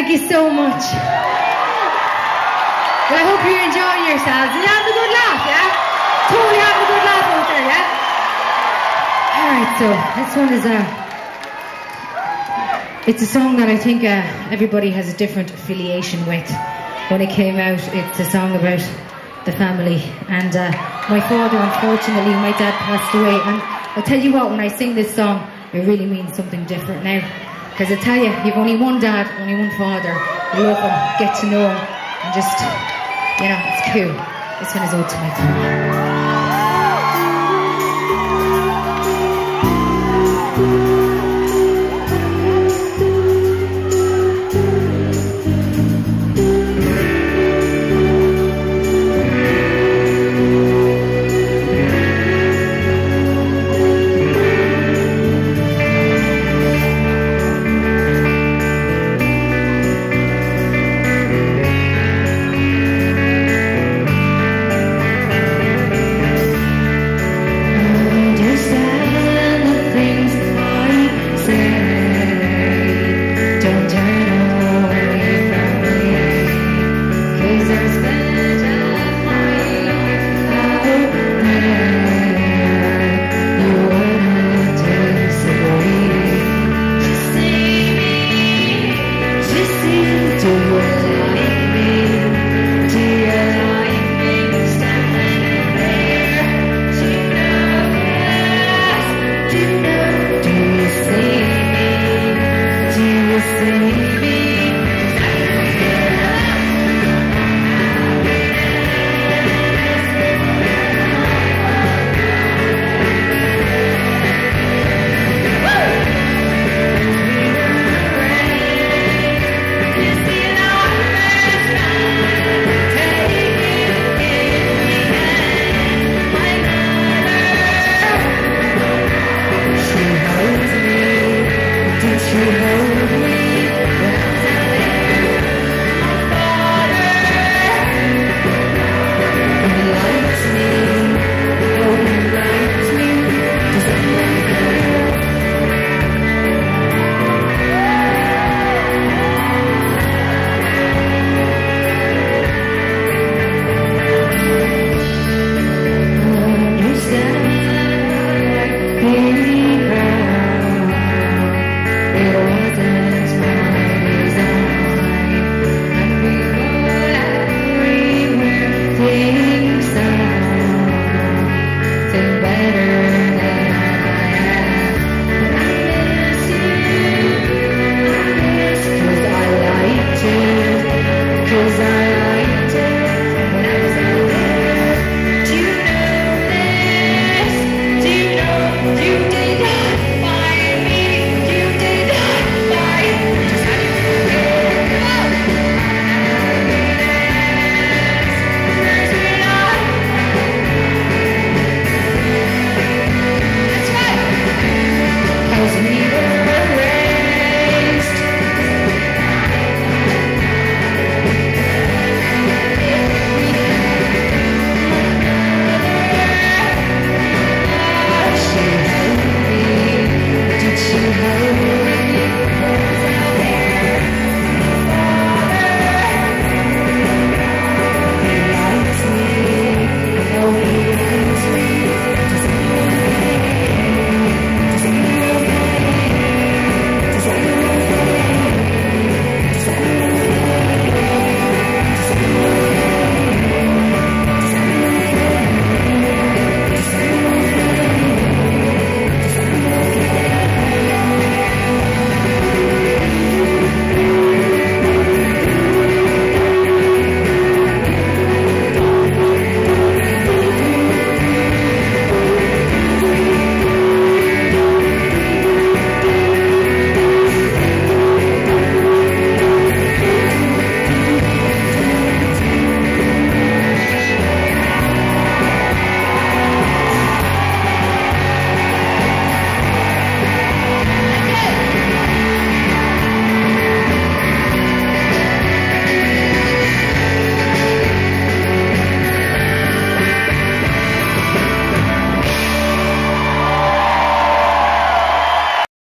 Thank you so much. I hope you're enjoying yourselves. You having a good laugh, yeah? Totally having a good laugh out there, yeah? Alright, so this one is a. It's a song that I think uh, everybody has a different affiliation with. When it came out, it's a song about the family. And uh, my father, unfortunately, my dad passed away. And I'll tell you what, when I sing this song, it really means something different now. Because I tell you, you've only one dad, only one father. Love him, get to know him, and just, you know, it's cool. This one is ultimate.